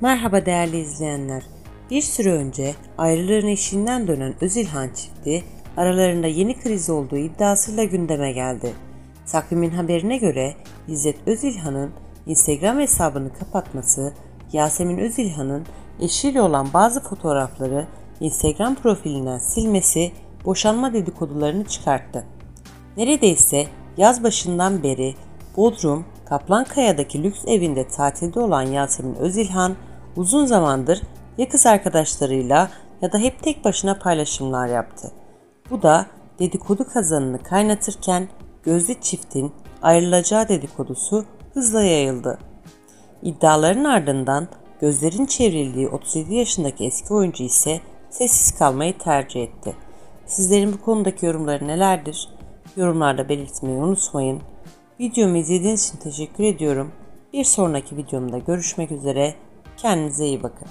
Merhaba değerli izleyenler. Bir süre önce ayrılığın eşiğinden dönen Özilhan çifti aralarında yeni kriz olduğu iddiasıyla gündeme geldi. Takvimin haberine göre İzzet Özilhan'ın Instagram hesabını kapatması, Yasemin Özilhan'ın eşiyle olan bazı fotoğrafları Instagram profilinden silmesi boşanma dedikodularını çıkarttı. Neredeyse yaz başından beri Bodrum, Kaplankaya'daki lüks evinde tatilde olan Yasemin Özilhan uzun zamandır ya kız arkadaşlarıyla ya da hep tek başına paylaşımlar yaptı. Bu da dedikodu kazanını kaynatırken gözlü çiftin ayrılacağı dedikodusu hızla yayıldı. İddiaların ardından gözlerin çevrildiği 37 yaşındaki eski oyuncu ise sessiz kalmayı tercih etti. Sizlerin bu konudaki yorumları nelerdir? Yorumlarda belirtmeyi unutmayın. Videomu izlediğiniz için teşekkür ediyorum. Bir sonraki videomda görüşmek üzere. Kendinize iyi bakın.